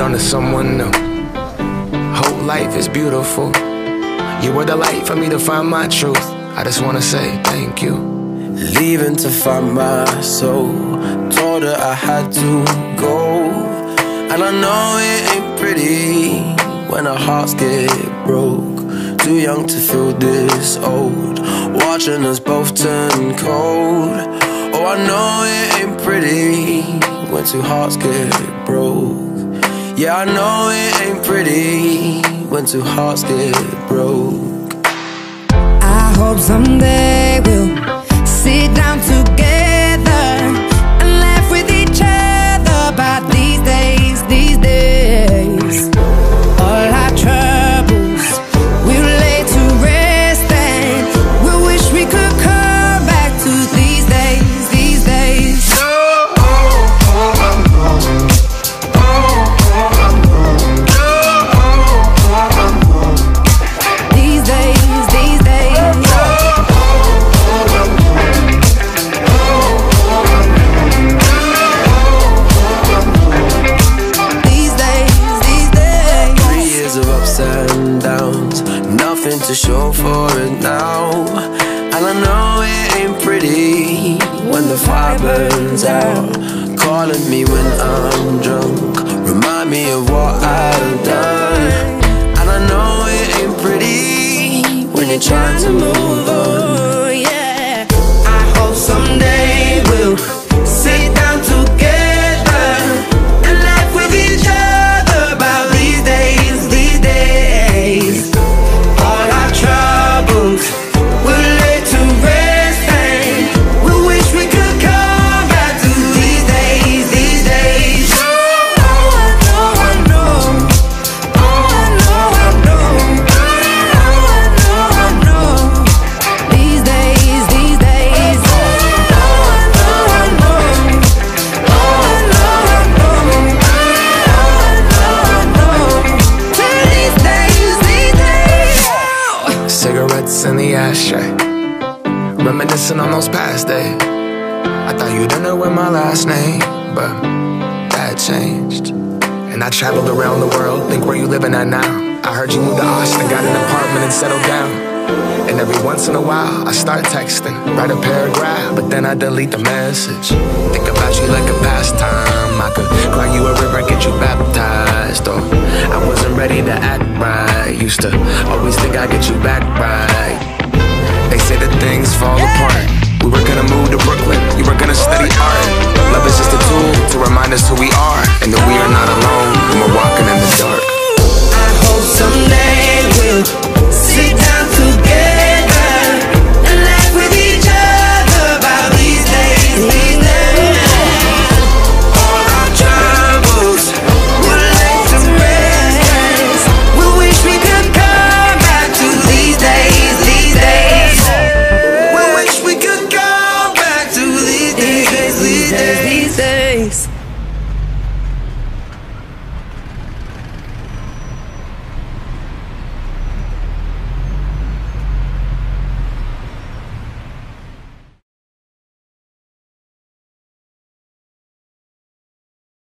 on to someone new. Whole life is beautiful. You were the light for me to find my truth. I just wanna say thank you. Leaving to find my soul. Told her I had to go. And I know it ain't pretty when our hearts get broke. Too young to feel this old. Watching us both turn cold. Oh, I know it ain't pretty when two hearts get broke. Yeah, I know it ain't pretty when two hearts get broke. Nothing to show for it now. And I know it ain't pretty when the fire burns out. Calling me when I'm drunk, remind me of what I've done. And I know it ain't pretty when you're trying to move in. Reminiscing on those past days. I thought you didn't know my last name, but that changed. And I traveled around the world, think where you living at now. I heard you moved to Austin, got an apartment and settled down. And every once in a while, I start texting, write a paragraph, but then I delete the message. Think about you like a pastime. I could cry you a river, get you baptized. Or I wasn't ready to act right. Used to That's us who we are and that we are not alone.